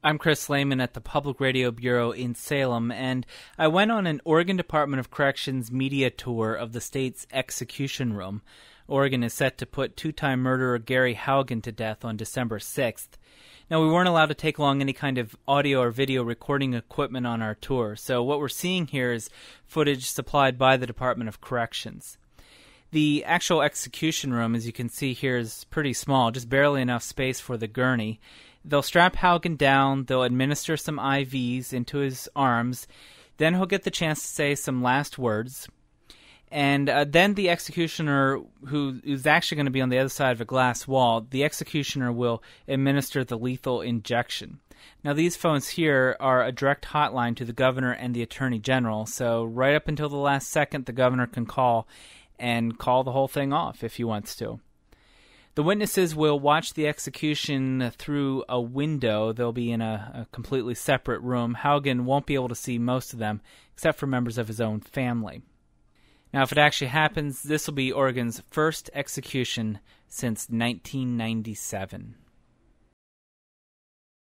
I'm Chris Lehman at the Public Radio Bureau in Salem, and I went on an Oregon Department of Corrections media tour of the state's execution room. Oregon is set to put two time murderer Gary Haugen to death on December 6th. Now, we weren't allowed to take along any kind of audio or video recording equipment on our tour, so what we're seeing here is footage supplied by the Department of Corrections. The actual execution room, as you can see here, is pretty small, just barely enough space for the gurney. They'll strap Haugen down, they'll administer some IVs into his arms, then he'll get the chance to say some last words. And uh, then the executioner, who is actually going to be on the other side of a glass wall, the executioner will administer the lethal injection. Now, these phones here are a direct hotline to the governor and the attorney general, so right up until the last second, the governor can call and call the whole thing off if he wants to. The witnesses will watch the execution through a window. They'll be in a, a, completely separate room. Haugen won't be able to see most of them, except for members of his own family. Now, if it actually happens, this will be Oregon's first execution since 1997.